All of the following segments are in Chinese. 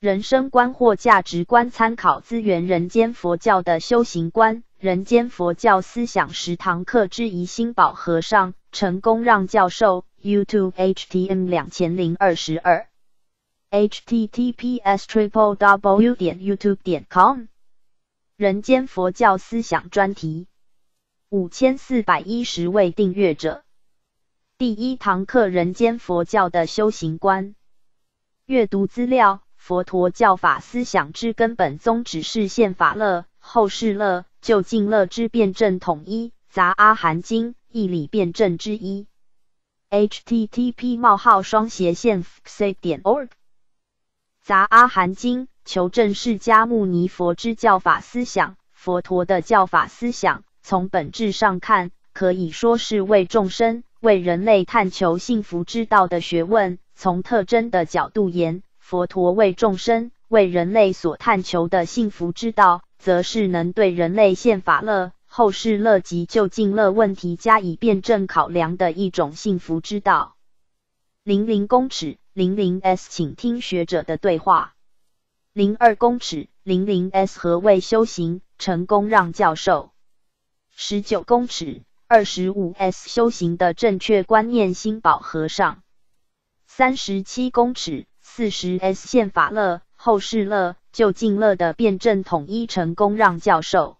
人生观或价值观参考资源：人间佛教的修行观，人间佛教思想十堂课之一。心宝和尚成功让教授，YouTube HTM 两千零二十二，https triple w 点 youtube 点 com。人间佛教思想专题，五千四百一十位订阅者。第一堂课：人间佛教的修行观。阅读资料。佛陀教法思想之根本宗旨是现法乐、后世乐、究竟乐之辩证统一。杂阿含经义理辩证之一。http: 冒号双斜线 f 点 org。杂阿含经求证释迦牟尼佛之教法思想。佛陀的教法思想，从本质上看，可以说是为众生、为人类探求幸福之道的学问。从特征的角度言，佛陀为众生、为人类所探求的幸福之道，则是能对人类现法乐、后世乐及究竟乐问题加以辩证考量的一种幸福之道。零零公尺零零 s，请听学者的对话。零二公尺零零 s，何谓修行？成功让教授。十九公尺二十五 s，修行的正确观念。心宝和尚。三十七公尺。四十 S 现法乐、后世乐、究竟乐的辩证统一成功让教授。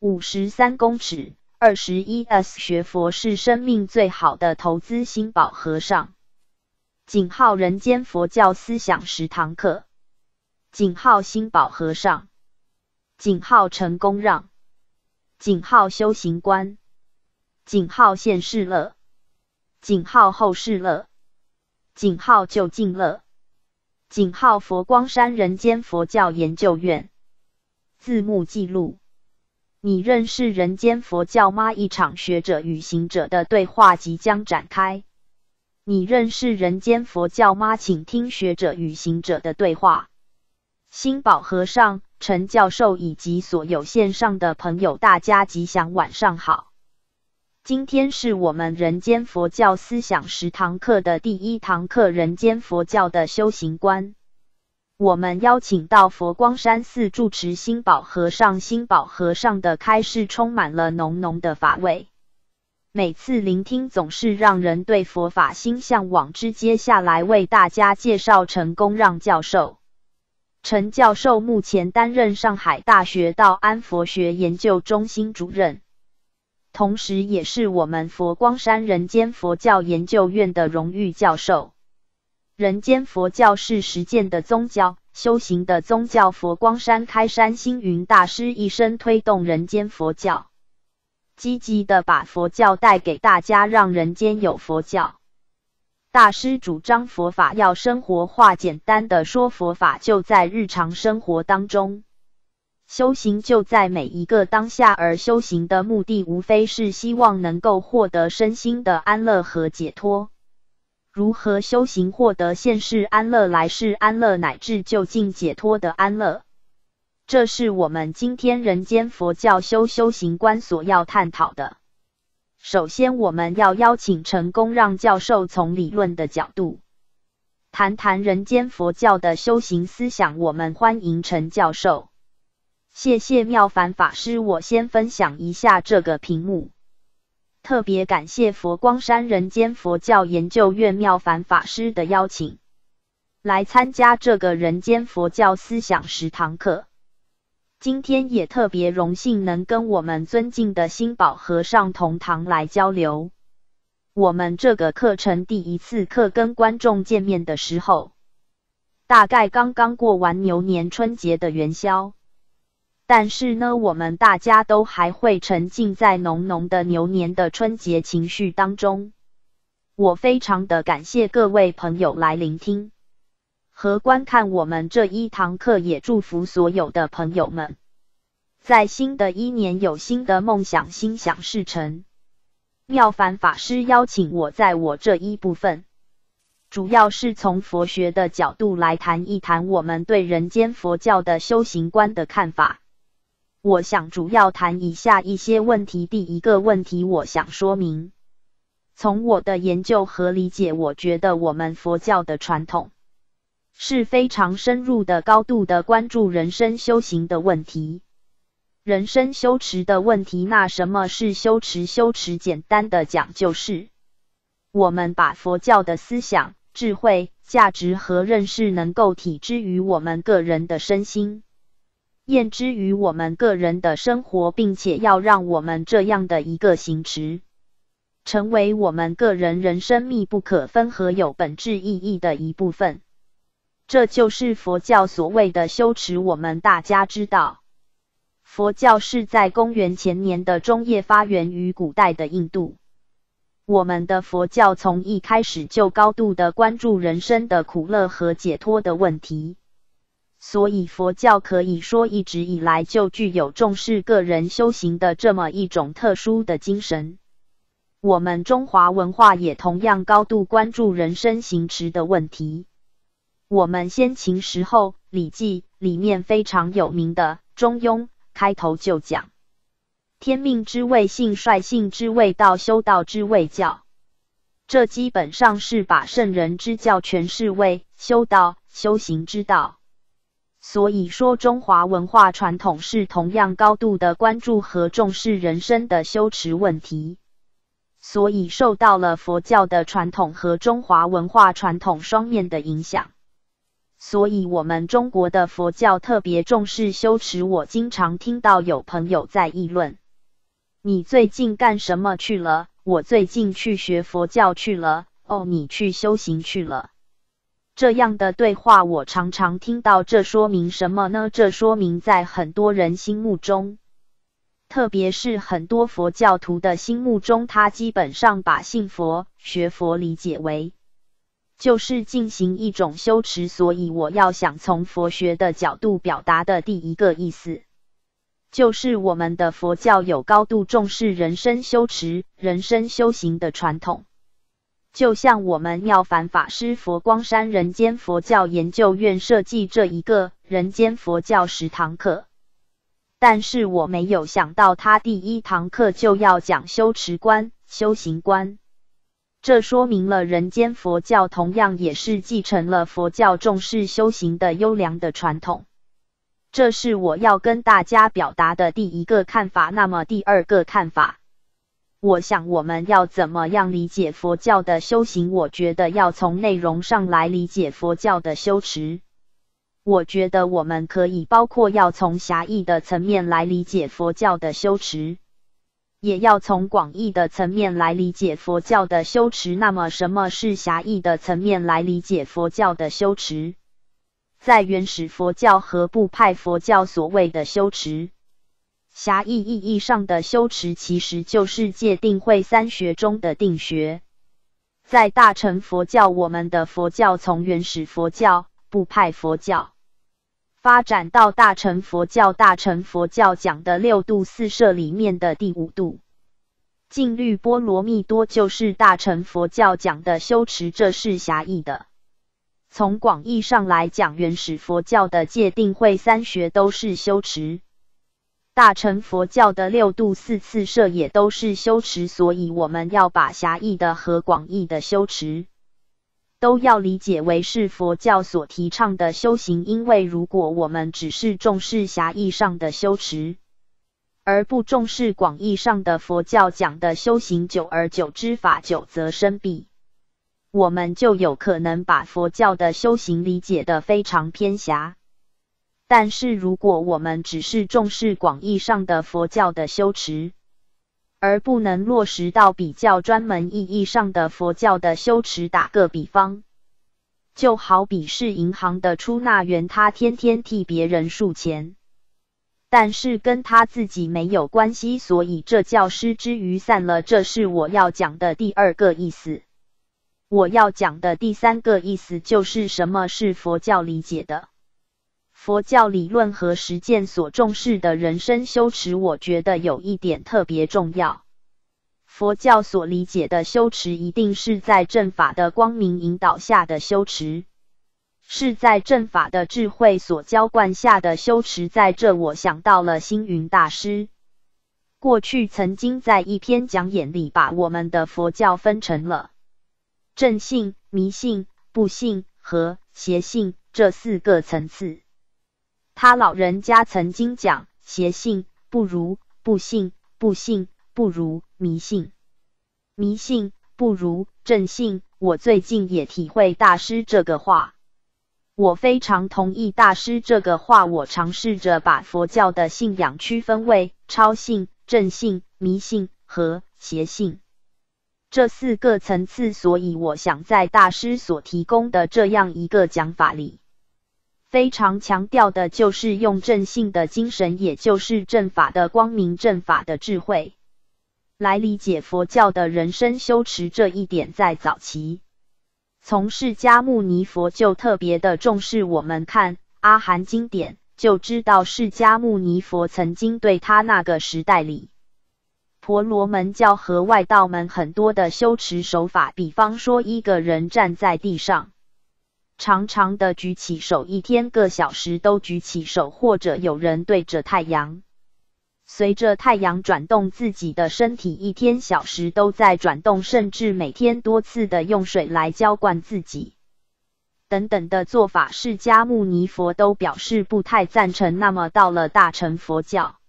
五十三公尺二十一 S 学佛是生命最好的投资。新宝和尚。井号人间佛教思想十堂课。井号新宝和尚。井号成功让。井号修行观。井号现世乐。井号后世乐。井号究竟乐。井号佛光山人间佛教研究院字幕记录。你认识人间佛教吗？一场学者与行者的对话即将展开。你认识人间佛教吗？请听学者与行者的对话。新宝和尚、陈教授以及所有线上的朋友，大家吉祥，晚上好。今天是我们人间佛教思想十堂课的第一堂课，人间佛教的修行观。我们邀请到佛光山寺住持心宝和尚，心宝和尚的开示充满了浓浓的法味，每次聆听总是让人对佛法心向往之。接下来为大家介绍陈功让教授。陈教授目前担任上海大学道安佛学研究中心主任。同时，也是我们佛光山人间佛教研究院的荣誉教授。人间佛教是实践的宗教，修行的宗教。佛光山开山星云大师一生推动人间佛教，积极的把佛教带给大家，让人间有佛教。大师主张佛法要生活化，简单的说，佛法就在日常生活当中。修行就在每一个当下，而修行的目的无非是希望能够获得身心的安乐和解脱。如何修行获得现世安乐、来世安乐乃至就近解脱的安乐？这是我们今天人间佛教修修行观所要探讨的。首先，我们要邀请陈功让教授从理论的角度谈谈人间佛教的修行思想。我们欢迎陈教授。谢谢妙凡法师，我先分享一下这个屏幕。特别感谢佛光山人间佛教研究院妙凡法师的邀请，来参加这个人间佛教思想十堂课。今天也特别荣幸能跟我们尊敬的星宝和尚同堂来交流。我们这个课程第一次课跟观众见面的时候，大概刚刚过完牛年春节的元宵。但是呢，我们大家都还会沉浸在浓浓的牛年的春节情绪当中。我非常的感谢各位朋友来聆听和观看我们这一堂课，也祝福所有的朋友们在新的一年有新的梦想，心想事成。妙凡法师邀请我在我这一部分，主要是从佛学的角度来谈一谈我们对人间佛教的修行观的看法。我想主要谈以下一些问题。第一个问题，我想说明，从我的研究和理解，我觉得我们佛教的传统是非常深入的、高度的关注人生修行的问题。人生修持的问题，那什么是修持？修持简单的讲，就是我们把佛教的思想、智慧、价值和认识，能够体之于我们个人的身心，验之于我们个人的生活，并且要让我们这样的一个行持，成为我们个人人生密不可分和有本质意义的一部分。这就是佛教所谓的修持。我们大家知道。佛教是在公元前年的中叶发源于古代的印度。我们的佛教从一开始就高度的关注人生的苦乐和解脱的问题，所以佛教可以说一直以来就具有重视个人修行的这么一种特殊的精神。我们中华文化也同样高度关注人生行持的问题。我们先秦时候《礼记》里面非常有名的《中庸》。开头就讲，天命之谓性，率性之谓道，修道之谓教。这基本上是把圣人之教诠释为修道、修行之道。所以说，中华文化传统是同样高度的关注和重视人生的修持问题，所以受到了佛教的传统和中华文化传统双面的影响。所以，我们中国的佛教特别重视修持。我经常听到有朋友在议论：“你最近干什么去了？”我最近去学佛教去了。哦，你去修行去了。这样的对话我常常听到。这说明什么呢？这说明在很多人心目中，特别是很多佛教徒的心目中，他基本上把信佛、学佛理解为。就是进行一种修持，所以我要想从佛学的角度表达的第一个意思，就是我们的佛教有高度重视人生修持、人生修行的传统。就像我们要凡法师佛光山人间佛教研究院设计这一个人间佛教十堂课，但是我没有想到他第一堂课就要讲修持观、修行观。这说明了人间佛教同样也是继承了佛教重视修行的优良的传统。这是我要跟大家表达的第一个看法。那么第二个看法，我想我们要怎么样理解佛教的修行？我觉得要从内容上来理解佛教的修持。我觉得我们可以包括要从狭义的层面来理解佛教的修持。也要从广义的层面来理解佛教的修持。那么，什么是狭义的层面来理解佛教的修持？在原始佛教和部派佛教所谓的修持，狭义意义上的修持，其实就是戒定慧三学中的定学。在大乘佛教，我们的佛教从原始佛教、部派佛教。发展到大乘佛教，大乘佛教讲的六度四摄里面的第五度净律波罗蜜多，就是大乘佛教讲的修持，这是狭义的。从广义上来讲，原始佛教的戒定慧三学都是修持，大乘佛教的六度四次摄也都是修持，所以我们要把狭义的和广义的修持。都要理解为是佛教所提倡的修行，因为如果我们只是重视狭义上的修持，而不重视广义上的佛教讲的修行，久而久之法久则生弊，我们就有可能把佛教的修行理解的非常偏狭。但是如果我们只是重视广义上的佛教的修持，而不能落实到比较专门意义上的佛教的修持。打个比方，就好比是银行的出纳员，他天天替别人数钱，但是跟他自己没有关系，所以这叫失之于散了。这是我要讲的第二个意思。我要讲的第三个意思就是什么是佛教理解的。佛教理论和实践所重视的人生修持，我觉得有一点特别重要。佛教所理解的修持，一定是在正法的光明引导下的修持，是在正法的智慧所浇灌下的修持。在这，我想到了星云大师，过去曾经在一篇讲演里，把我们的佛教分成了正信、迷信、不信和邪信。这四个层次。他老人家曾经讲：邪信不如不信，不信不如迷信，迷信不如正信。我最近也体会大师这个话，我非常同意大师这个话。我尝试着把佛教的信仰区分为超信、正信、迷信和邪信这四个层次，所以我想在大师所提供的这样一个讲法里。非常强调的就是用正信的精神，也就是正法的光明、正法的智慧，来理解佛教的人生修持。这一点在早期，从释迦牟尼佛就特别的重视。我们看阿含经典，就知道释迦牟尼佛曾经对他那个时代里婆罗门教和外道们很多的修持手法，比方说一个人站在地上。长长的举起手，一天个小时都举起手，或者有人对着太阳，随着太阳转动自己的身体，一天小时都在转动，甚至每天多次的用水来浇灌自己，等等的做法，释迦牟尼佛都表示不太赞成。那么到了大乘佛教，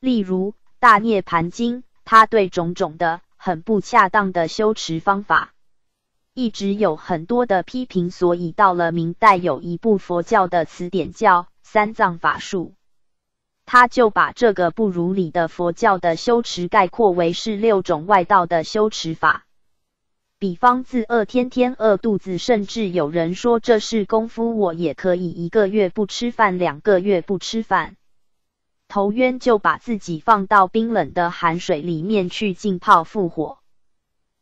例如《大涅盘经》，他对种种的很不恰当的修持方法。一直有很多的批评，所以到了明代，有一部佛教的词典叫《三藏法术》，他就把这个不如理的佛教的修持概括为是六种外道的修持法。比方自饿，天天饿肚子，甚至有人说这是功夫，我也可以一个月不吃饭，两个月不吃饭。头冤就把自己放到冰冷的寒水里面去浸泡复活。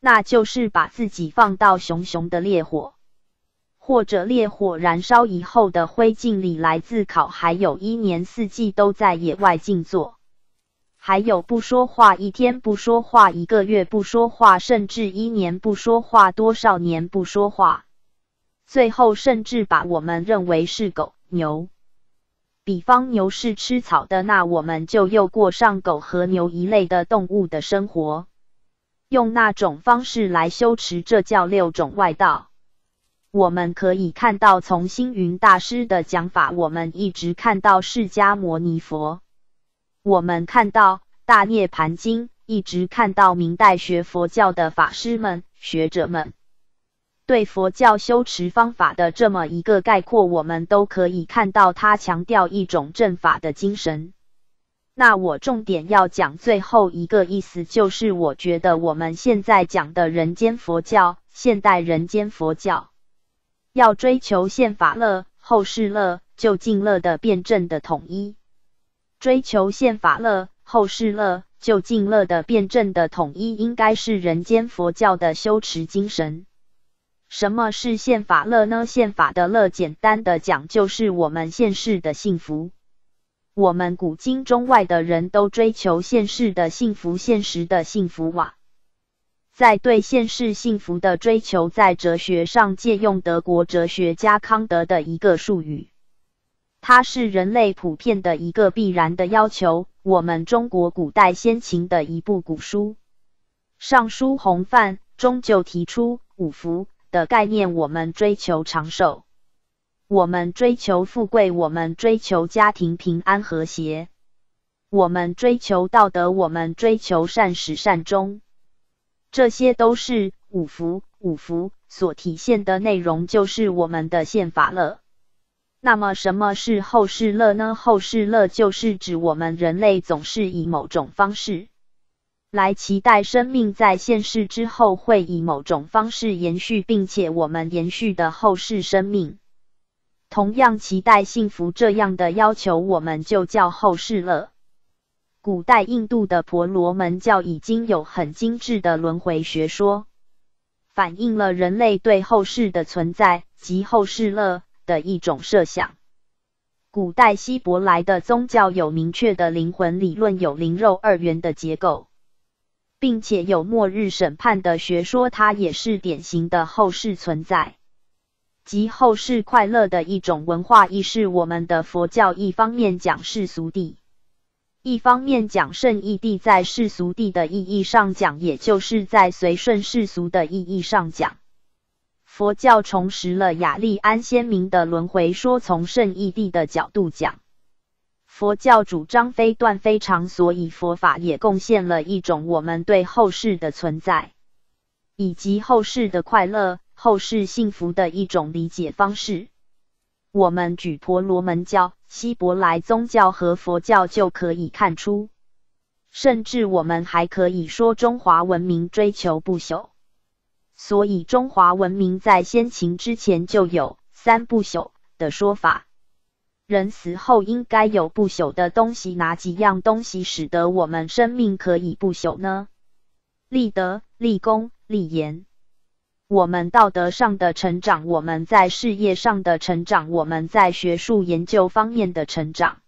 那就是把自己放到熊熊的烈火，或者烈火燃烧以后的灰烬里来自烤，还有一年四季都在野外静坐，还有不说话，一天不说话，一个月不说话，甚至一年不说话，多少年不说话，最后甚至把我们认为是狗牛。比方牛是吃草的，那我们就又过上狗和牛一类的动物的生活。用那种方式来修持，这叫六种外道。我们可以看到，从星云大师的讲法，我们一直看到释迦牟尼佛，我们看到大涅盘经，一直看到明代学佛教的法师们、学者们对佛教修持方法的这么一个概括，我们都可以看到他强调一种正法的精神。那我重点要讲最后一个意思，就是我觉得我们现在讲的人间佛教，现代人间佛教要追求现法乐、后世乐、就近乐的辩证的统一，追求现法乐、后世乐、就近乐的辩证的统一，应该是人间佛教的修持精神。什么是现法乐呢？现法的乐，简单的讲，就是我们现世的幸福。我们古今中外的人都追求现世的幸福，现实的幸福哇！在对现世幸福的追求，在哲学上借用德国哲学家康德的一个术语，它是人类普遍的一个必然的要求。我们中国古代先秦的一部古书《尚书洪范》中就提出五福的概念，我们追求长寿。我们追求富贵，我们追求家庭平安和谐，我们追求道德，我们追求善始善终，这些都是五福。五福所体现的内容就是我们的宪法了。那么，什么是后世乐呢？后世乐就是指我们人类总是以某种方式来期待生命在现世之后会以某种方式延续，并且我们延续的后世生命。同样期待幸福这样的要求，我们就叫后世乐。古代印度的婆罗门教已经有很精致的轮回学说，反映了人类对后世的存在及后世乐的一种设想。古代希伯来的宗教有明确的灵魂理论，有灵肉二元的结构，并且有末日审判的学说，它也是典型的后世存在。及后世快乐的一种文化意识。我们的佛教一方面讲世俗地，一方面讲圣义地。在世俗地的意义上讲，也就是在随顺世俗的意义上讲，佛教重拾了雅利安先民的轮回说，从圣义地的角度讲，佛教主张非断非常，所以佛法也贡献了一种我们对后世的存在，以及后世的快乐、后世幸福的一种理解方式。我们举婆罗门教、希伯来宗教和佛教就可以看出，甚至我们还可以说中华文明追求不朽。所以，中华文明在先秦之前就有“三不朽”的说法。人死后应该有不朽的东西，哪几样东西使得我们生命可以不朽呢？立德、立功、立言。我们道德上的成长，我们在事业上的成长，我们在学术研究方面的成长。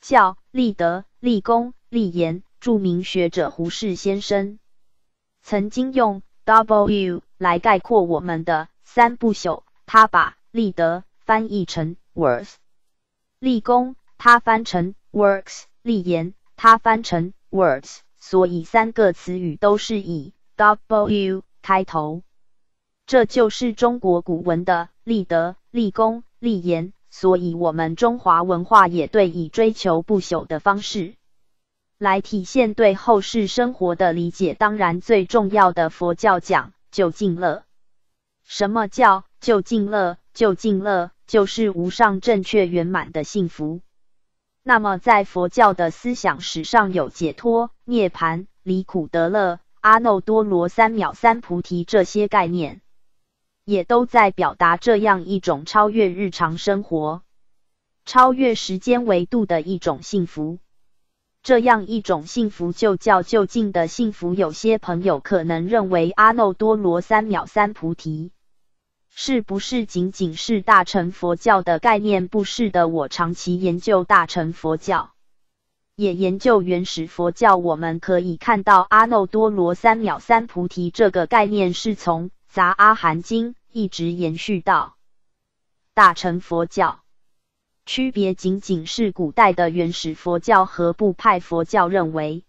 叫、立德、立功、立言。著名学者胡适先生曾经用。W 来概括我们的三不朽，他把立德翻译成 worth，立功他翻成 works，立言他翻成 words，所以三个词语都是以 W 开头，这就是中国古文的立德、立功、立言，所以我们中华文化也对以追求不朽的方式。来体现对后世生活的理解，当然最重要的佛教讲究竟乐。什么叫究竟乐？究竟乐就是无上正确圆满的幸福。那么在佛教的思想史上，有解脱、涅盘、离苦得乐、阿耨多罗三藐三菩提这些概念，也都在表达这样一种超越日常生活、超越时间维度的一种幸福。这样一种幸福就叫就近的幸福。有些朋友可能认为阿耨多罗三藐三菩提是不是仅仅是大乘佛教的概念？不是的。我长期研究大乘佛教，也研究原始佛教。我们可以看到阿耨多罗三藐三菩提这个概念是从杂阿含经一直延续到大乘佛教。区别仅仅是古代的原始佛教和部派佛教认为，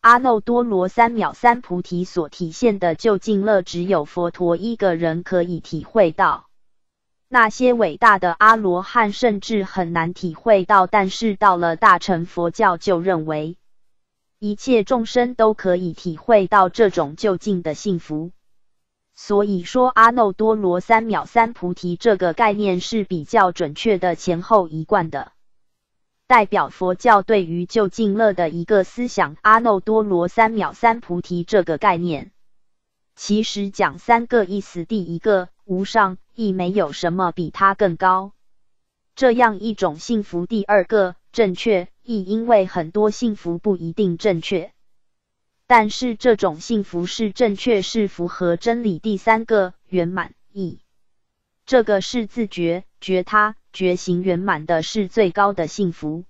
阿耨多罗三藐三菩提所体现的究竟乐，只有佛陀一个人可以体会到。那些伟大的阿罗汉甚至很难体会到。但是到了大乘佛教，就认为一切众生都可以体会到这种究竟的幸福。所以说，阿耨多罗三藐三菩提这个概念是比较准确的，前后一贯的，代表佛教对于究竟乐的一个思想。阿耨多罗三藐三菩提这个概念，其实讲三个意思：第一个，无上，亦没有什么比它更高这样一种幸福；第二个，正确，亦因为很多幸福不一定正确。但是这种幸福是正确，是符合真理。第三个圆满意，这个是自觉、觉他、觉行圆满的，是最高的幸福。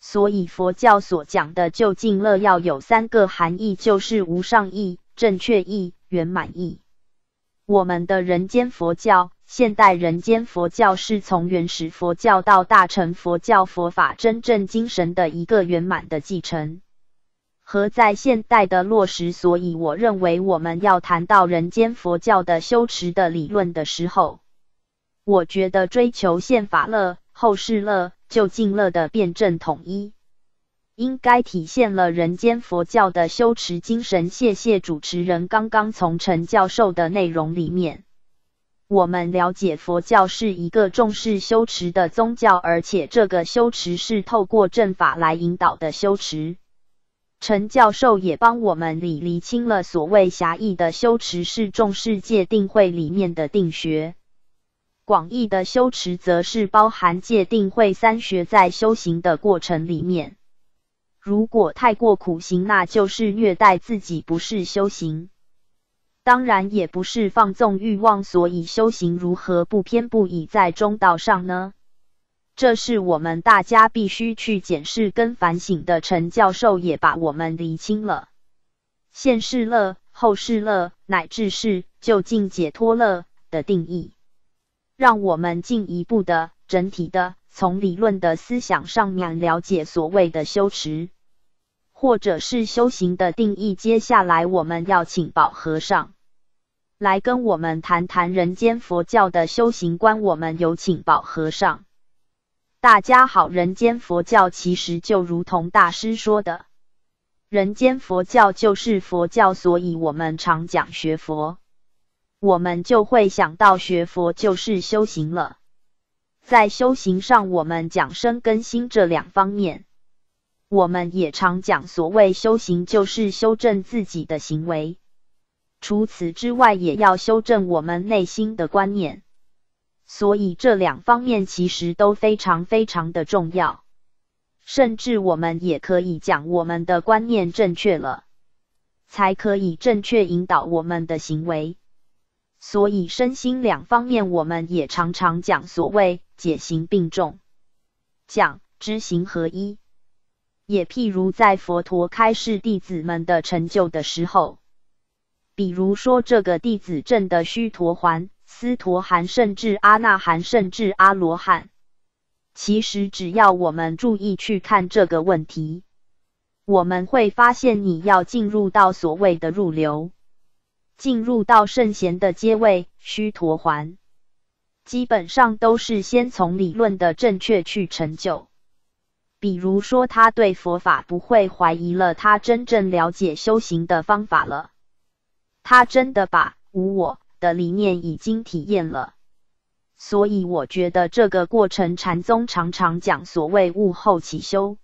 所以佛教所讲的究竟乐要有三个含义，就是无上意、正确意、圆满意。我们的人间佛教，现代人间佛教是从原始佛教到大乘佛教佛法真正精神的一个圆满的继承。和在现代的落实，所以我认为我们要谈到人间佛教的修持的理论的时候，我觉得追求宪法乐、后世乐、就近乐的辩证统一，应该体现了人间佛教的修持精神。谢谢主持人刚刚从陈教授的内容里面，我们了解佛教是一个重视修持的宗教，而且这个修持是透过正法来引导的修持。陈教授也帮我们理理清了所谓狭义的修持是重视界定会里面的定学，广义的修持则是包含界定会三学在修行的过程里面。如果太过苦行，那就是虐待自己，不是修行，当然也不是放纵欲望。所以修行如何不偏不倚在中道上呢？这是我们大家必须去检视跟反省的。陈教授也把我们理清了现世乐、后世乐乃至是就近解脱乐的定义，让我们进一步的、整体的从理论的思想上面了解所谓的修持或者是修行的定义。接下来我们要请宝和尚来跟我们谈谈人间佛教的修行观。我们有请宝和尚。大家好，人间佛教其实就如同大师说的，人间佛教就是佛教，所以我们常讲学佛，我们就会想到学佛就是修行了。在修行上，我们讲身跟心这两方面，我们也常讲所谓修行就是修正自己的行为。除此之外，也要修正我们内心的观念，所以这两方面其实都非常非常的重要。甚至我们也可以讲，我们的观念正确了，才可以正确引导我们的行为。所以身心两方面，我们也常常讲所谓解行并重，讲知行合一。也譬如在佛陀开示弟子们的成就的时候。比如说，这个弟子证的须陀环、斯陀含，甚至阿那含，甚至阿罗汉，其实只要我们注意去看这个问题，我们会发现，你要进入到所谓的入流，进入到圣贤的阶位，须陀环，基本上都是先从理论的正确去成就。比如说，他对佛法不会怀疑了，他真正了解修行的方法了。他真的把无我的理念已经体验了，所以我觉得这个过程禅宗常常讲所谓悟后起修，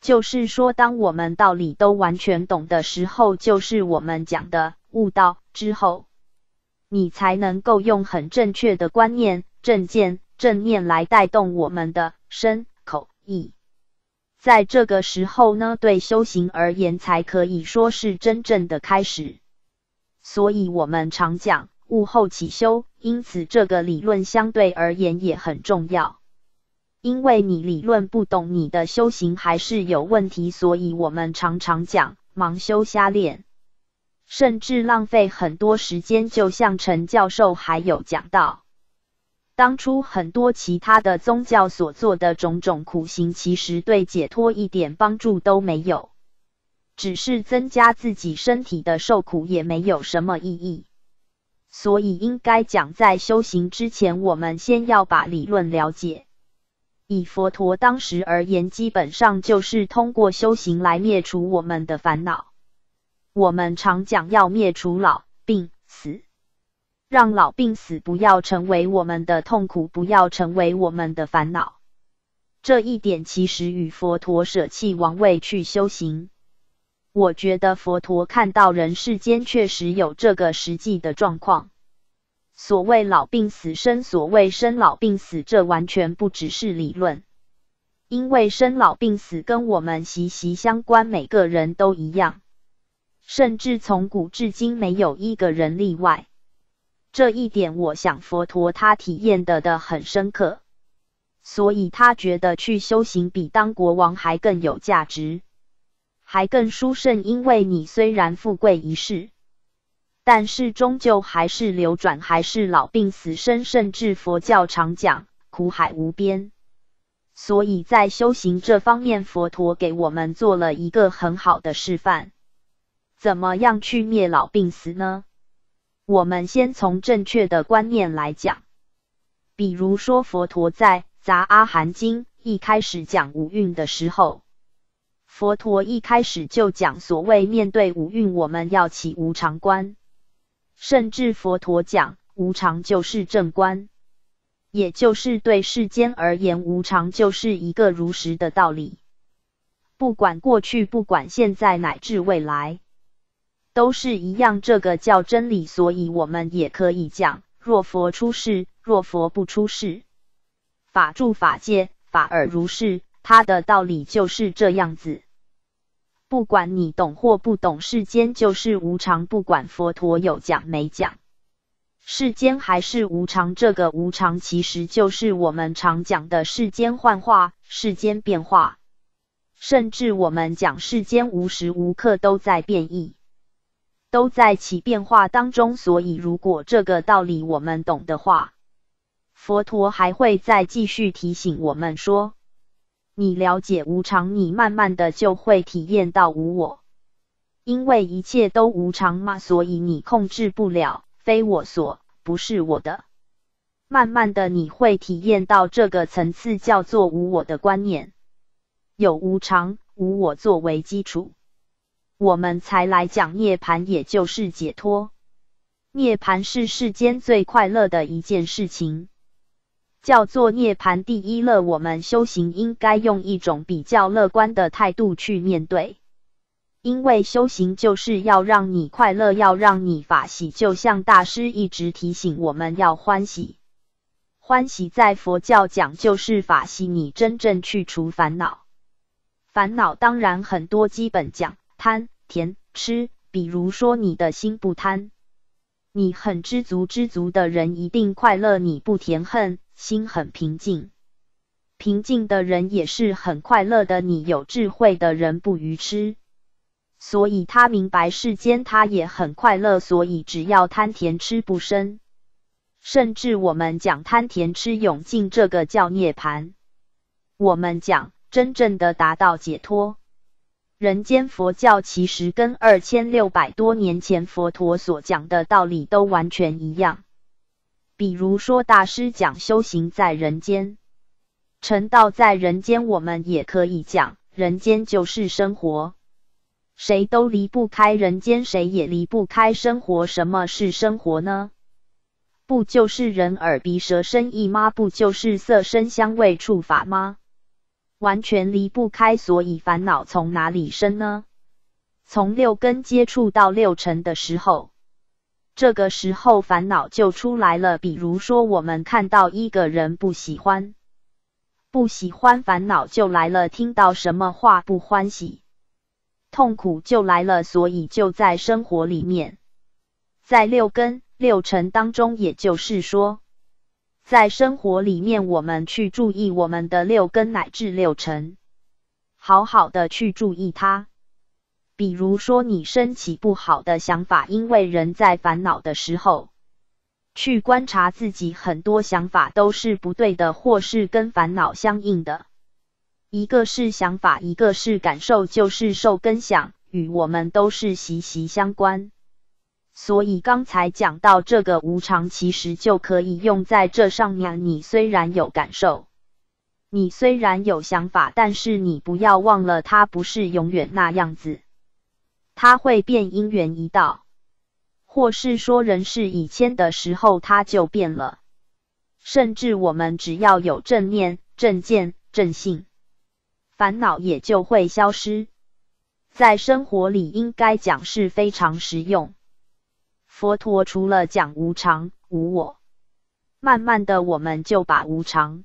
就是说当我们道理都完全懂的时候，就是我们讲的悟道之后，你才能够用很正确的观念、正见、正念来带动我们的身口意，在这个时候呢，对修行而言才可以说是真正的开始。所以，我们常讲悟后起修，因此这个理论相对而言也很重要。因为你理论不懂，你的修行还是有问题。所以我们常常讲盲修瞎练，甚至浪费很多时间。就像陈教授还有讲到，当初很多其他的宗教所做的种种苦行，其实对解脱一点帮助都没有。只是增加自己身体的受苦，也没有什么意义。所以应该讲，在修行之前，我们先要把理论了解。以佛陀当时而言，基本上就是通过修行来灭除我们的烦恼。我们常讲要灭除老病死，让老病死不要成为我们的痛苦，不要成为我们的烦恼。这一点其实与佛陀舍弃王位去修行。我觉得佛陀看到人世间确实有这个实际的状况。所谓老病死生，所谓生老病死，这完全不只是理论，因为生老病死跟我们息息相关，每个人都一样，甚至从古至今没有一个人例外。这一点，我想佛陀他体验的的很深刻，所以他觉得去修行比当国王还更有价值。还更殊胜，因为你虽然富贵一世，但是终究还是流转，还是老病死生，甚至佛教常讲苦海无边。所以在修行这方面，佛陀给我们做了一个很好的示范。怎么样去灭老病死呢？我们先从正确的观念来讲，比如说佛陀在《杂阿含经》一开始讲五蕴的时候。佛陀一开始就讲，所谓面对五蕴，我们要起无常观，甚至佛陀讲无常就是正观，也就是对世间而言，无常就是一个如实的道理。不管过去，不管现在，乃至未来，都是一样，这个叫真理。所以，我们也可以讲：若佛出世，若佛不出世，法住法界，法尔如是。它的道理就是这样子。不管你懂或不懂，世间就是无常。不管佛陀有讲没讲，世间还是无常。这个无常其实就是我们常讲的世间幻化、世间变化，甚至我们讲世间无时无刻都在变异，都在起变化当中。所以，如果这个道理我们懂的话，佛陀还会再继续提醒我们说。你了解无常，你慢慢的就会体验到无我，因为一切都无常嘛，所以你控制不了，非我所，不是我的。慢慢的，你会体验到这个层次叫做无我的观念，有无常、无我作为基础，我们才来讲涅盘，也就是解脱。涅盘是世间最快乐的一件事情，叫做涅盘第一乐。我们修行应该用一种比较乐观的态度去面对，因为修行就是要让你快乐，要让你法喜。就像大师一直提醒我们要欢喜，欢喜在佛教讲就是法喜，你真正去除烦恼。烦恼当然很多，基本讲贪、甜、吃。比如说你的心不贪。你很知足，知足的人一定快乐。你不甜恨，心很平静，平静的人也是很快乐的。你有智慧的人不愚痴，所以他明白世间，他也很快乐。所以只要贪甜吃不生，甚至我们讲贪甜吃永尽，这个叫涅盘。我们讲真正的达到解脱。人间佛教其实跟二千六百多年前佛陀所讲的道理都完全一样。比如说，大师讲修行在人间，成道在人间，我们也可以讲人间就是生活，谁都离不开人间，谁也离不开生活。什么是生活呢？不就是人耳鼻舌身意吗？不就是色声香味触法吗？完全离不开，所以烦恼从哪里生呢？从六根接触到六尘的时候，这个时候烦恼就出来了。比如说，我们看到一个人不喜欢，不喜欢，烦恼就来了；听到什么话不欢喜，痛苦就来了。所以就在生活里面，在六根六尘当中，也就是说。在生活里面，我们去注意我们的六根乃至六尘，好好的去注意它。比如说，你升起不好的想法，因为人在烦恼的时候，去观察自己，很多想法都是不对的，或是跟烦恼相应的。一个是想法，一个是感受，就是受跟想，与我们都是息息相关。所以刚才讲到这个无常，其实就可以用在这上面。你虽然有感受，你虽然有想法，但是你不要忘了，它不是永远那样子，它会变，因缘一道，或是说人事已迁的时候，它就变了。甚至我们只要有正念、正见、正信，烦恼也就会消失。在生活里，应该讲是非常实用。佛陀除了讲无常、无我，慢慢的我们就把无常、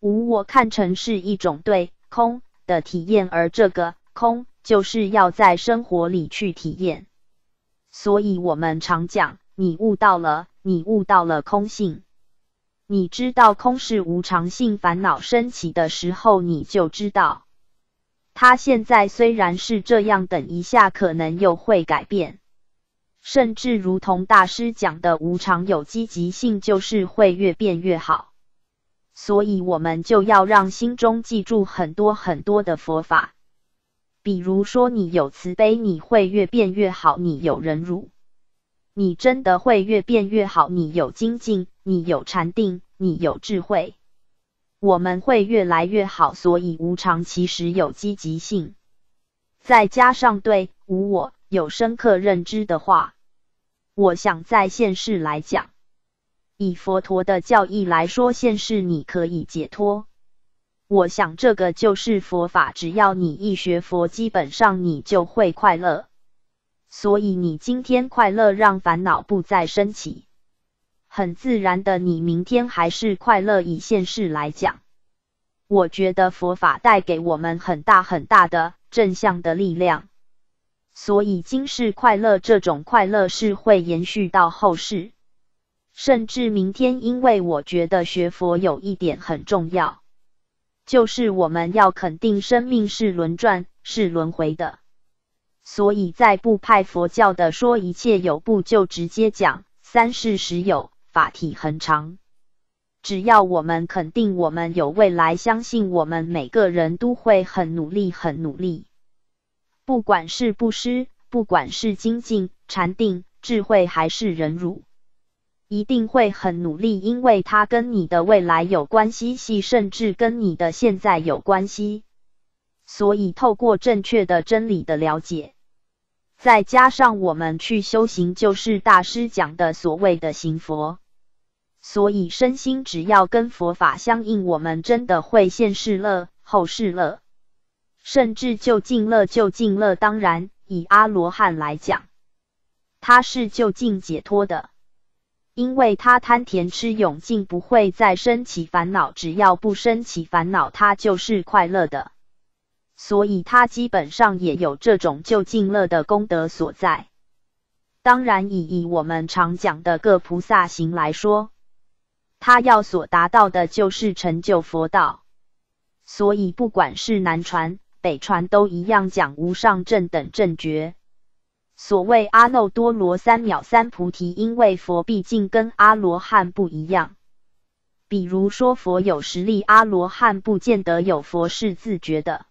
无我看成是一种对空的体验，而这个空就是要在生活里去体验。所以我们常讲，你悟到了，你悟到了空性，你知道空是无常性，烦恼升起的时候，你就知道，它现在虽然是这样，等一下可能又会改变。甚至如同大师讲的，无常有积极性，就是会越变越好。所以，我们就要让心中记住很多很多的佛法。比如说，你有慈悲，你会越变越好；你有忍辱，你真的会越变越好；你有精进，你有禅定，你有智慧，我们会越来越好。所以，无常其实有积极性，再加上对无我有深刻认知的话。我想在现世来讲，以佛陀的教义来说，现世你可以解脱。我想这个就是佛法，只要你一学佛，基本上你就会快乐。所以你今天快乐，让烦恼不再升起，很自然的，你明天还是快乐。以现世来讲，我觉得佛法带给我们很大很大的正向的力量。所以今世快乐，这种快乐是会延续到后世，甚至明天。因为我觉得学佛有一点很重要，就是我们要肯定生命是轮转、是轮回的。所以在部派佛教的说一切有部，就直接讲三世实有，法体恒常。只要我们肯定我们有未来，相信我们每个人都会很努力、很努力。不管是布施，不管是精进、禅定、智慧，还是忍辱，一定会很努力，因为它跟你的未来有关系，系甚至跟你的现在有关系。所以，透过正确的真理的了解，再加上我们去修行，就是大师讲的所谓的行佛。所以，身心只要跟佛法相应，我们真的会现世乐、后世乐，甚至就近乐、就近乐。当然，以阿罗汉来讲，他是就近解脱的。因为他贪甜吃永尽，不会再生起烦恼，只要不生起烦恼，他就是快乐的。所以，他基本上也有这种就近乐的功德所在。当然，以以我们常讲的各菩萨行来说，他要所达到的就是成就佛道。所以，不管是南传、北传，都一样讲无上正等正觉。所谓阿耨多罗三藐三菩提，因为佛毕竟跟阿罗汉不一样。比如说，佛有实力，阿罗汉不见得有佛是自觉的。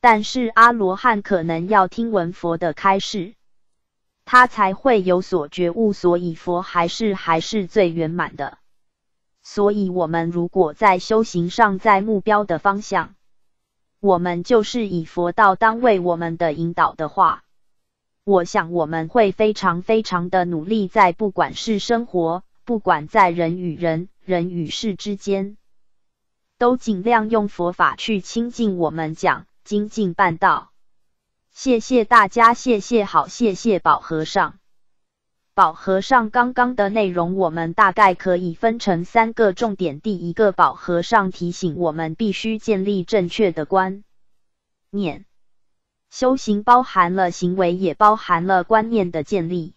但是阿罗汉可能要听闻佛的开示，他才会有所觉悟。所以佛还是还是最圆满的。所以，我们如果在修行上，在目标的方向，我们就是以佛道当为我们的引导的话。我想我们会非常非常的努力，在不管是生活，不管在人与人、人与事之间，都尽量用佛法去亲近我们讲精进办道。谢谢大家，谢谢好，谢谢宝和尚。宝和尚刚刚的内容，我们大概可以分成三个重点。第一个，宝和尚提醒我们必须建立正确的观念。修行包含了行为，也包含了观念的建立。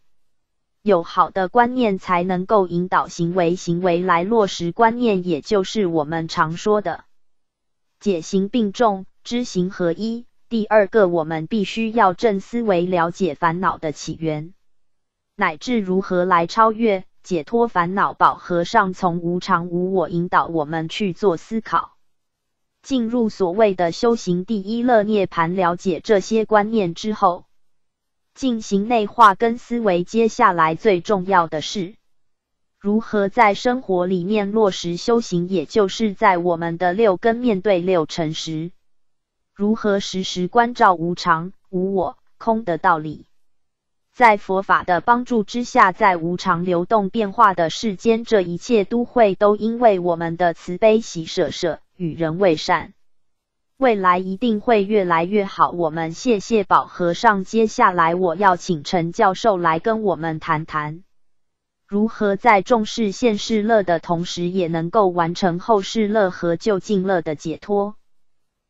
有好的观念，才能够引导行为，行为来落实观念，也就是我们常说的解行并重，知行合一。第二个，我们必须要正思维，了解烦恼的起源，乃至如何来超越、解脱烦恼。宝和尚从无常无我引导我们去做思考。进入所谓的修行第一乐涅盘，了解这些观念之后，进行内化跟思维。接下来最重要的是，如何在生活里面落实修行，也就是在我们的六根面对六尘时，如何时时关照无常、无我、空的道理。在佛法的帮助之下，在无常流动变化的世间，这一切都会都因为我们的慈悲喜舍舍。与人为善，未来一定会越来越好。我们谢谢宝和尚。接下来我要请陈教授来跟我们谈谈，如何在重视现世乐的同时，也能够完成后世乐和就近乐的解脱。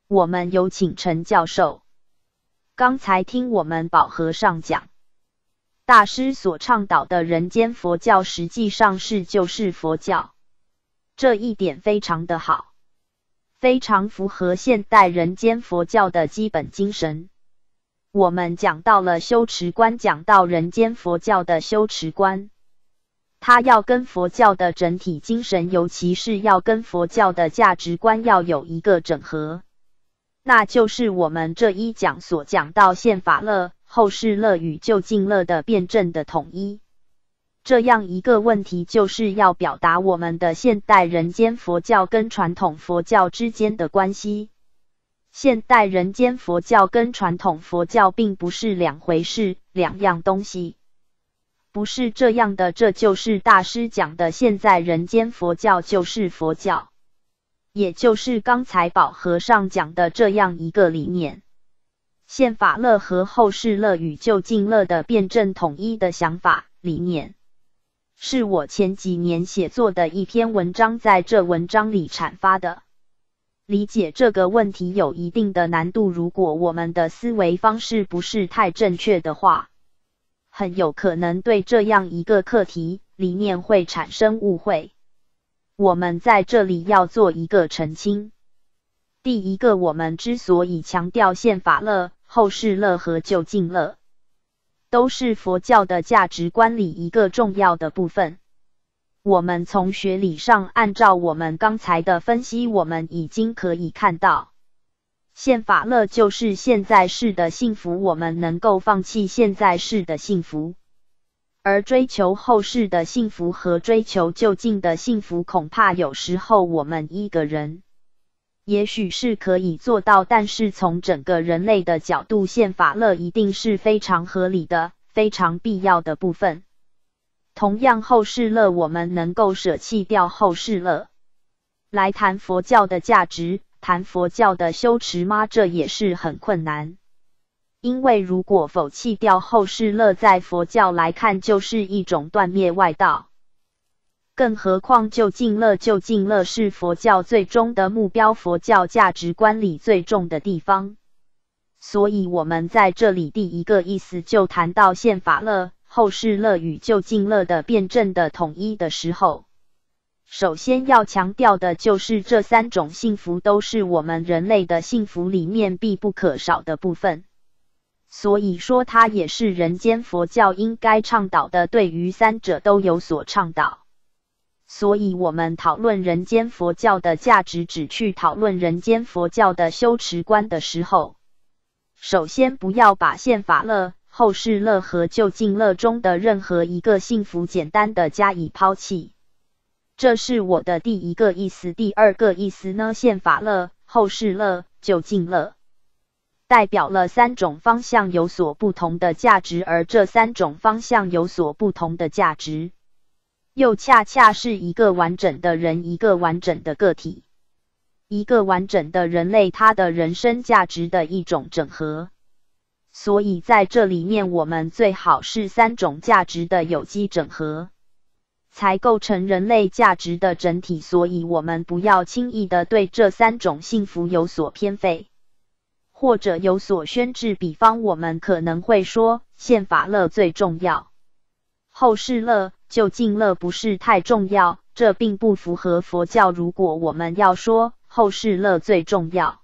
我们有请陈教授。刚才听我们宝和尚讲，大师所倡导的人间佛教，实际上是就是佛教，这一点非常的好。非常符合现代人间佛教的基本精神。我们讲到了修持观，讲到人间佛教的修持观，它要跟佛教的整体精神，尤其是要跟佛教的价值观要有一个整合，那就是我们这一讲所讲到现法乐、后世乐与就近乐的辩证的统一。这样一个问题，就是要表达我们的现代人间佛教跟传统佛教之间的关系。现代人间佛教跟传统佛教并不是两回事，两样东西，不是这样的。这就是大师讲的，现在人间佛教就是佛教，也就是刚才宝和尚讲的这样一个理念：现法乐和后世乐与就近乐的辩证统一的想法理念。是我前几年写作的一篇文章，在这文章里阐发的。理解这个问题有一定的难度，如果我们的思维方式不是太正确的话，很有可能对这样一个课题理念会产生误会。我们在这里要做一个澄清。第一个，我们之所以强调宪法乐、后世乐和就近乐。都是佛教的价值观里一个重要的部分。我们从学理上按照我们刚才的分析，我们已经可以看到，现法乐就是现在式的幸福，我们能够放弃现在式的幸福，而追求后世的幸福和追求就近的幸福，恐怕有时候我们一个人也许是可以做到，但是从整个人类的角度，宪法乐一定是非常合理的、非常必要的部分。同样，后世乐我们能够舍弃掉后世乐，来谈佛教的价值，谈佛教的修持吗？这也是很困难。因为如果否弃掉后世乐，在佛教来看就是一种断灭外道。更何况就近乐，就近乐是佛教最终的目标，佛教价值观里最重的地方。所以，我们在这里第一个意思就谈到宪法乐、后世乐与就近乐的辩证的统一的时候，首先要强调的就是这三种幸福都是我们人类的幸福里面必不可少的部分。所以说，它也是人间佛教应该倡导的，对于三者都有所倡导。所以，我们讨论人间佛教的价值，只去讨论人间佛教的修持观的时候，首先不要把宪法乐、后世乐和就近乐中的任何一个幸福简单的加以抛弃。这是我的第一个意思。第二个意思呢，宪法乐、后世乐、就近乐。代表了三种方向有所不同的价值，而这三种方向有所不同的价值，又恰恰是一个完整的人，一个完整的个体，一个完整的人类，他的人生价值的一种整合。所以在这里面，我们最好是三种价值的有机整合，才构成人类价值的整体。所以，我们不要轻易的对这三种幸福有所偏废。或者有所宣制，比方我们可能会说宪法乐最重要，后世乐、就近乐不是太重要，这并不符合佛教。如果我们要说后世乐最重要，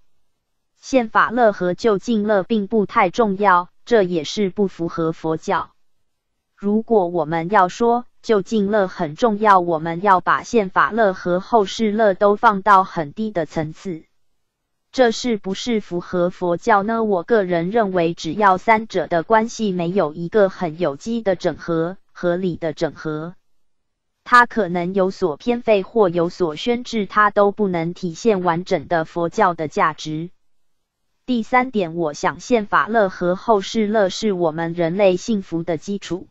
宪法乐和就近乐并不太重要，这也是不符合佛教。如果我们要说就近乐很重要，我们要把宪法乐和后世乐都放到很低的层次。这是不是符合佛教呢？我个人认为，只要三者的关系没有一个很有机的整合、合理的整合，它可能有所偏废或有所宣制，它都不能体现完整的佛教的价值。第三点，我想宪法乐和后世乐是我们人类幸福的基础，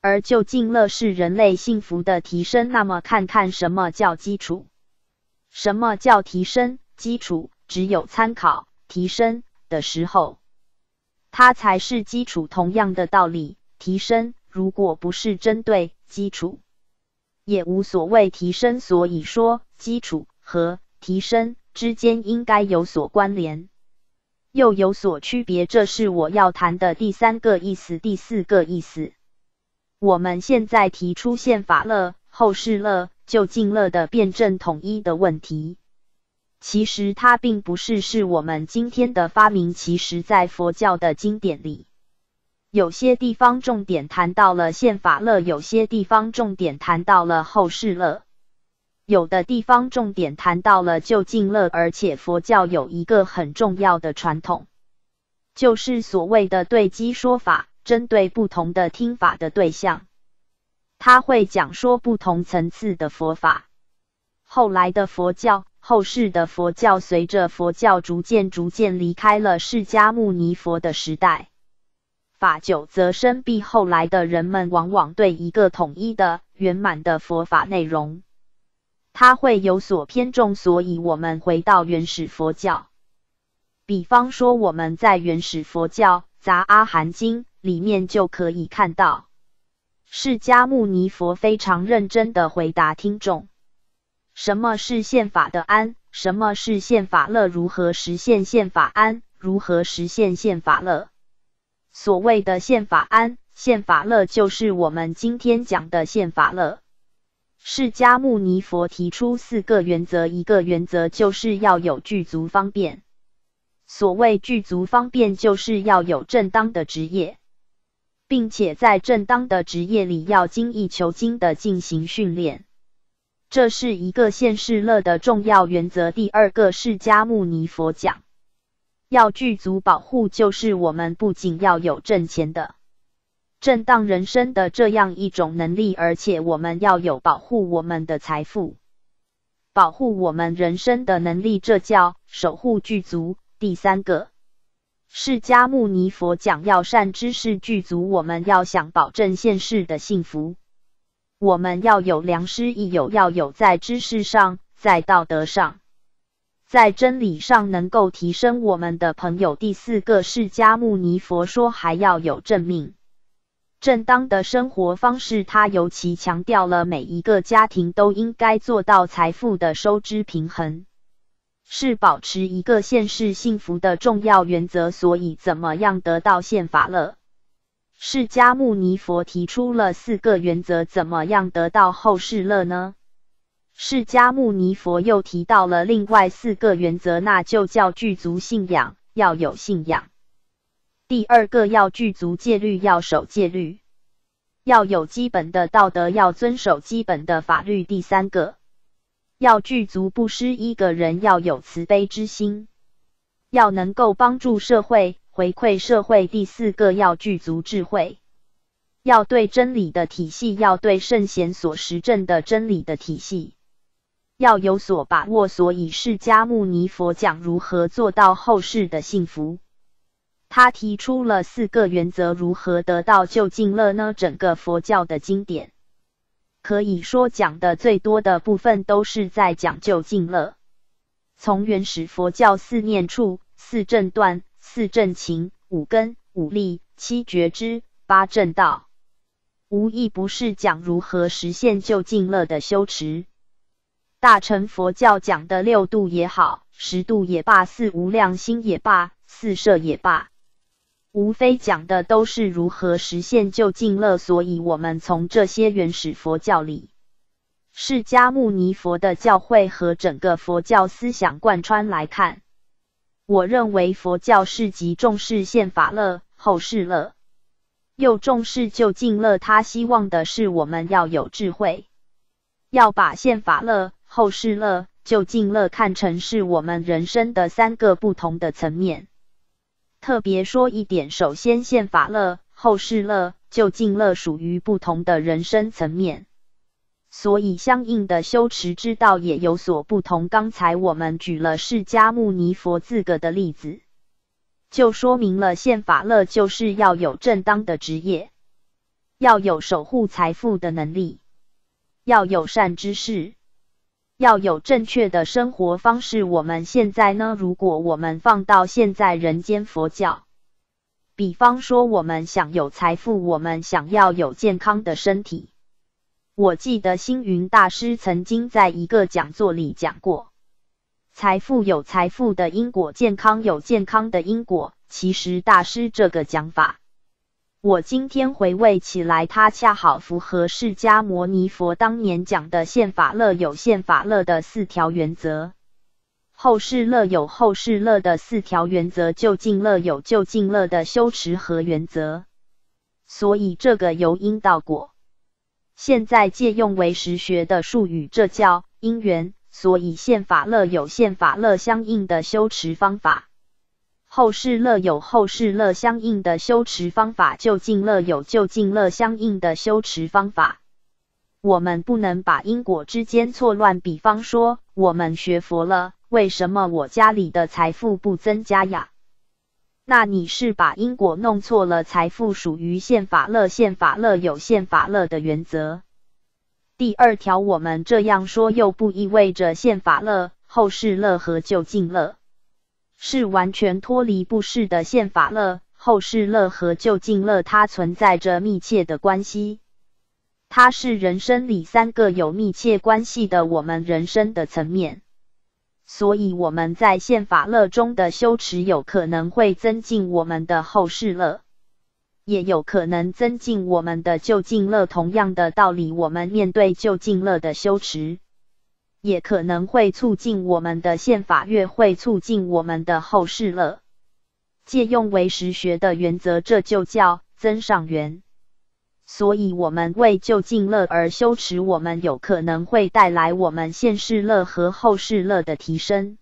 而就近乐是人类幸福的提升。那么，看看什么叫基础，什么叫提升？基础。只有参考提升的时候，它才是基础。同样的道理，提升如果不是针对基础，也无所谓提升。所以说，基础和提升之间应该有所关联，又有所区别。这是我要谈的第三个意思。第四个意思，我们现在提出宪法乐、后世乐、就近乐的辩证统一的问题。其实它并不是是我们今天的发明，其实在佛教的经典里，有些地方重点谈到了宪法乐，有些地方重点谈到了后世乐，有的地方重点谈到了就近乐。而且佛教有一个很重要的传统，就是所谓的对机说法，针对不同的听法的对象，他会讲说不同层次的佛法。后来的佛教。后世的佛教随着佛教逐渐逐渐离开了释迦牟尼佛的时代，法久则生闭。后来的人们往往对一个统一的圆满的佛法内容，他会有所偏重。所以，我们回到原始佛教，比方说我们在原始佛教《杂阿含经》里面就可以看到，释迦牟尼佛非常认真的回答听众。什么是宪法的安？什么是宪法乐？如何实现宪法安？如何实现宪法乐？所谓的宪法安、宪法乐，就是我们今天讲的宪法乐。释迦牟尼佛提出四个原则，一个原则就是要有具足方便。所谓具足方便，就是要有正当的职业，并且在正当的职业里要精益求精的进行训练。这是一个现世乐的重要原则。第二个，释迦牟尼佛讲，要具足保护，就是我们不仅要有挣钱的正当人生的这样一种能力，而且我们要有保护我们的财富、保护我们人生的能力，这叫守护具足。第三个，释迦牟尼佛讲要善知识具足，我们要想保证现世的幸福，我们要有良师益友，要有在知识上、在道德上、在真理上能够提升我们的朋友。第四个，释迦牟尼佛说还要有正命。正当的生活方式，他尤其强调了每一个家庭都应该做到财富的收支平衡，是保持一个现世幸福的重要原则。所以，怎么样得到宪法了？释迦牟尼佛提出了四个原则，怎么样得到后世乐呢？释迦牟尼佛又提到了另外四个原则，那就叫具足信仰，要有信仰。第二个要具足戒律，要守戒律，要有基本的道德，要遵守基本的法律。第三个要具足布施，一个人要有慈悲之心，要能够帮助社会，回馈社会。第四个要具足智慧，要对真理的体系，要对圣贤所实证的真理的体系要有所把握。所以释迦牟尼佛讲如何做到后世的幸福。他提出了四个原则，如何得到就近乐呢？整个佛教的经典可以说讲的最多的部分都是在讲就近乐。从原始佛教四念处、四正断、四正勤、五根、五力、七觉知、八正道，无一不是讲如何实现就近乐的修持。大乘佛教讲的六度也好，十度也罢，四无量心也罢，四摄也罢。无非讲的都是如何实现就近乐，所以我们从这些原始佛教里，释迦牟尼佛的教诲和整个佛教思想贯穿来看，我认为佛教是极重视现法乐、后世乐，又重视就近乐。他希望的是我们要有智慧，要把现法乐、后世乐、就近乐看成是我们人生的三个不同的层面。特别说一点，首先，宪法乐、后世乐、就近乐属于不同的人生层面，所以相应的修持之道也有所不同。刚才我们举了释迦牟尼佛自个的例子，就说明了宪法乐就是要有正当的职业，要有守护财富的能力，要有善知识。要有正确的生活方式。我们现在呢？如果我们放到现在人间佛教，比方说我们想有财富，我们想要有健康的身体。我记得星云大师曾经在一个讲座里讲过：财富有财富的因果，健康有健康的因果。其实大师这个讲法。我今天回味起来，它恰好符合释迦牟尼佛当年讲的宪法乐有宪法乐的四条原则，后世乐有后世乐的四条原则，就近乐有就近乐的修持和原则。所以这个由因到果，现在借用为实学的术语，这叫因缘。所以现法乐有现法乐相应的修持方法。后世乐有后世乐相应的修持方法，就近乐有就近乐相应的修持方法。我们不能把因果之间错乱。比方说，我们学佛了，为什么我家里的财富不增加呀？那你是把因果弄错了。财富属于宪法乐，宪法乐有宪法乐的原则。第二条，我们这样说又不意味着宪法乐、后世乐和就近乐。是完全脱离不是的宪法乐、后世乐和就近乐，它存在着密切的关系。它是人生里三个有密切关系的我们人生的层面。所以我们在宪法乐中的修持，有可能会增进我们的后世乐，也有可能增进我们的就近乐。同样的道理，我们面对就近乐的修持。也可能会促进我们的宪法乐，会促进我们的后世乐。借用为实学的原则，这就叫增上缘。所以，我们为就近乐而修持，我们有可能会带来我们现世乐和后世乐的提升，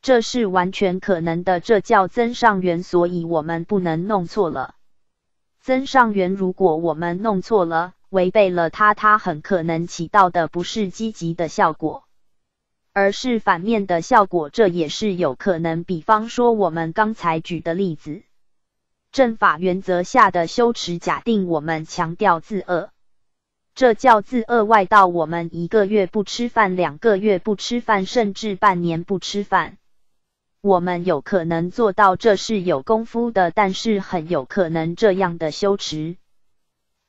这是完全可能的。这叫增上缘，所以我们不能弄错了。增上缘，如果我们弄错了，违背了它，它很可能起到的不是积极的效果，而是反面的效果，这也是有可能。比方说，我们刚才举的例子，正法原则下的修持，假定我们强调自恶，这叫自恶外道。我们一个月不吃饭，两个月不吃饭，甚至半年不吃饭。我们有可能做到，这是有功夫的，但是很有可能这样的修持，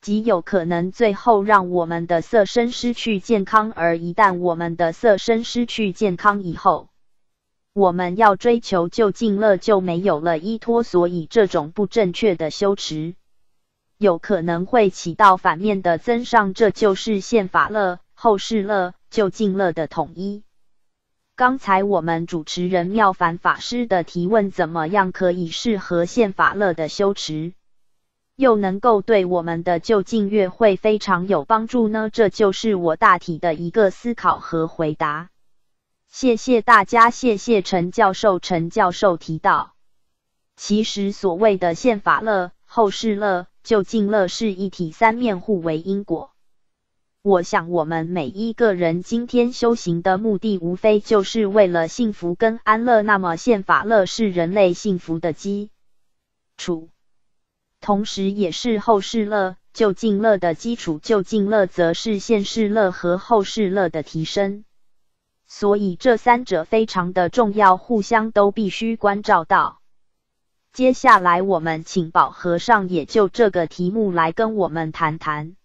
极有可能最后让我们的色身失去健康。而一旦我们的色身失去健康以后，我们要追求就近乐就没有了依托。所以这种不正确的修持，有可能会起到反面的增上。这就是现法乐、后世乐、就近乐的统一。刚才我们主持人妙凡法师的提问，怎么样可以适合现法乐的修持，又能够对我们的就近乐会非常有帮助呢？这就是我大体的一个思考和回答。谢谢大家，谢谢陈教授。陈教授提到，其实所谓的现法乐、后世乐、就近乐是一体三面，互为因果。我想，我们每一个人今天修行的目的，无非就是为了幸福跟安乐。那么，现法乐是人类幸福的基础，同时也是后世乐、就近乐的基础。就近乐则是现世乐和后世乐的提升，所以这三者非常的重要，互相都必须关照到。接下来，我们请宝和尚也就这个题目来跟我们谈谈。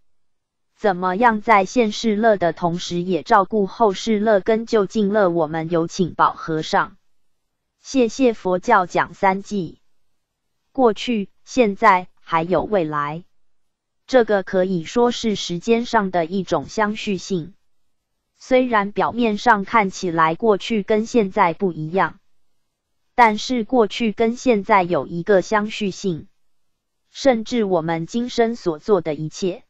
怎么样在现世乐的同时，也照顾后世乐跟就近乐？我们有请宝和尚。谢谢佛教讲三季，过去、现在还有未来，这个可以说是时间上的一种相续性。虽然表面上看起来过去跟现在不一样，但是过去跟现在有一个相续性，甚至我们今生所做的一切。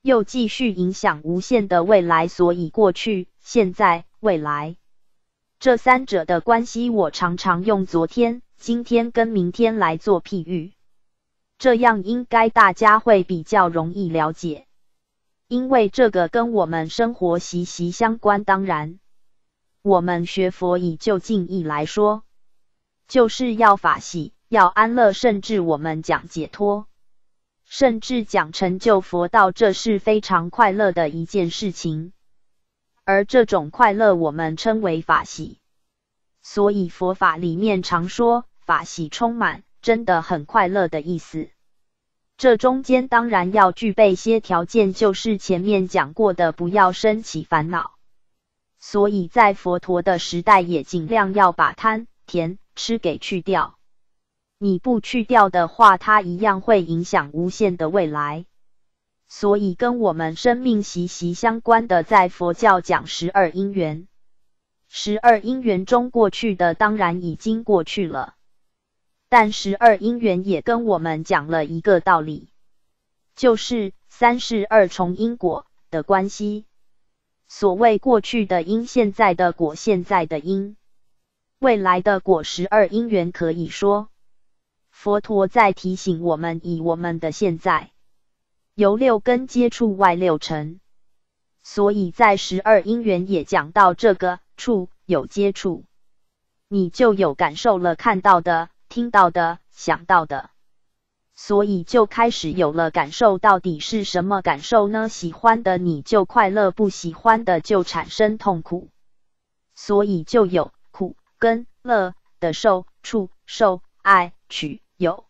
又继续影响无限的未来，所以过去、现在、未来这三者的关系，我常常用昨天、今天跟明天来做譬喻，这样应该大家会比较容易了解，因为这个跟我们生活息息相关。当然，我们学佛以就近义来说，就是要法喜、要安乐，甚至我们讲解脱。甚至讲成就佛道，这是非常快乐的一件事情。而这种快乐，我们称为法喜。所以佛法里面常说法喜充满，真的很快乐的意思。这中间当然要具备些条件，就是前面讲过的，不要升起烦恼。所以在佛陀的时代，也尽量要把贪、甜、吃给去掉。你不去掉的话，它一样会影响无限的未来。所以跟我们生命息息相关的，在佛教讲十二因缘。十二因缘中过去的当然已经过去了，但十二因缘也跟我们讲了一个道理，就是三世二重因果的关系。所谓过去的因，现在的果，现在的因，未来的果。十二因缘可以说。佛陀在提醒我们，以我们的现在由六根接触外六尘，所以在十二因缘也讲到这个触有接触，你就有感受了，看到的、听到的、想到的，所以就开始有了感受。到底是什么感受呢？喜欢的你就快乐，不喜欢的就产生痛苦，所以就有苦跟乐的受、触、受、爱、取。有，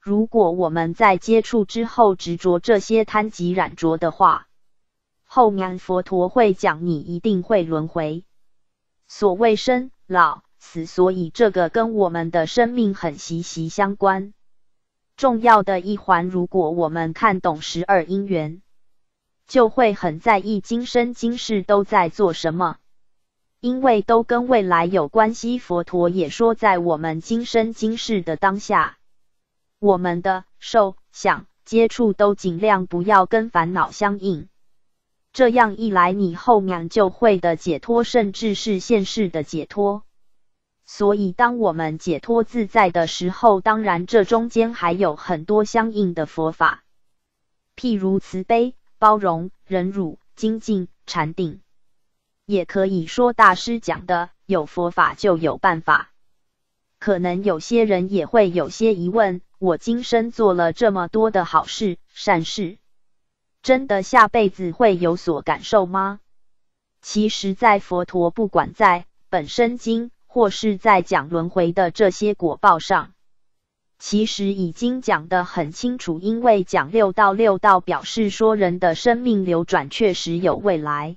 如果我们在接触之后执着这些贪及染着的话，后面佛陀会讲你一定会轮回。所谓生老死，所以这个跟我们的生命很息息相关。重要的一环，如果我们看懂十二因缘，就会很在意今生今世都在做什么。因为都跟未来有关系，佛陀也说，在我们今生今世的当下，我们的受想接触都尽量不要跟烦恼相应。这样一来，你后面就会的解脱，甚至是现世的解脱。所以，当我们解脱自在的时候，当然这中间还有很多相应的佛法，譬如慈悲、包容、忍辱、精进、禅定，也可以说大师讲的有佛法就有办法。可能有些人也会有些疑问：我今生做了这么多的好事、善事，真的下辈子会有所感受吗？其实，在佛陀不管在本身经。或是在讲轮回的这些果报上，其实已经讲得很清楚。因为讲六道，六道表示说人的生命流转确实有未来。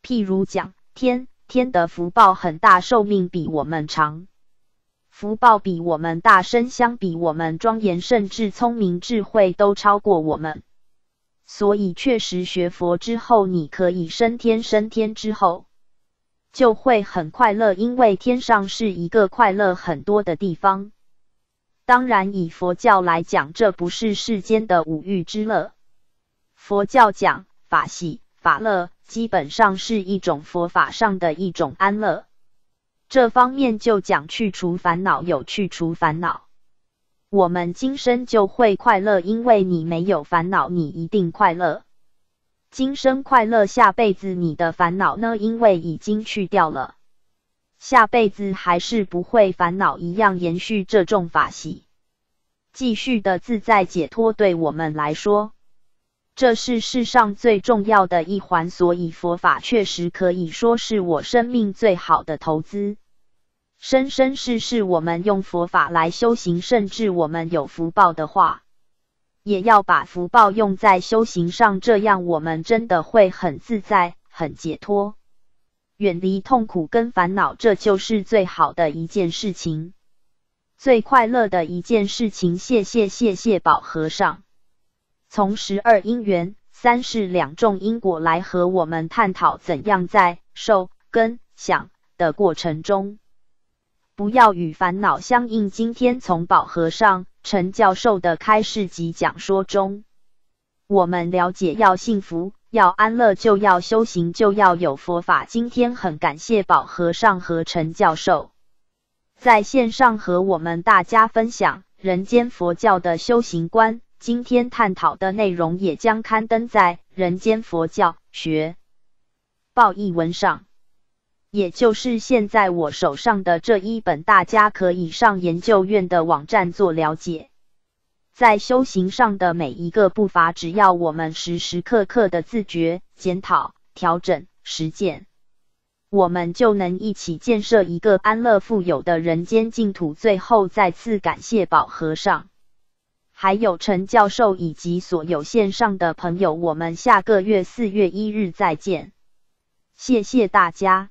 譬如讲天，天的福报很大，寿命比我们长，福报比我们大，身相比我们庄严，甚至聪明智慧都超过我们。所以确实学佛之后，你可以升天，升天之后。就会很快乐，因为天上是一个快乐很多的地方。当然，以佛教来讲，这不是世间的五欲之乐。佛教讲法喜、法乐，基本上是一种佛法上的一种安乐。这方面就讲去除烦恼，有去除烦恼，我们今生就会快乐，因为你没有烦恼，你一定快乐。今生快乐，下辈子你的烦恼呢？因为已经去掉了，下辈子还是不会烦恼一样延续这种法喜，继续的自在解脱。对我们来说，这是世上最重要的一环。所以佛法确实可以说是我生命最好的投资。生生世世，我们用佛法来修行，甚至我们有福报的话。也要把福报用在修行上，这样我们真的会很自在、很解脱，远离痛苦跟烦恼，这就是最好的一件事情，最快乐的一件事情。谢谢谢谢宝和尚，从十二因缘、三世两重因果来和我们探讨怎样在受、跟想的过程中，不要与烦恼相应。今天从宝和尚。陈教授的开示及讲说中，我们了解要幸福、要安乐，就要修行，就要有佛法。今天很感谢宝和尚和陈教授在线上和我们大家分享人间佛教的修行观。今天探讨的内容也将刊登在《人间佛教学报》一文上。也就是现在我手上的这一本，大家可以上研究院的网站做了解。在修行上的每一个步伐，只要我们时时刻刻的自觉、检讨、调整、实践，我们就能一起建设一个安乐富有的人间净土。最后再次感谢宝和尚，还有陈教授以及所有线上的朋友。我们下个月四月一日再见，谢谢大家。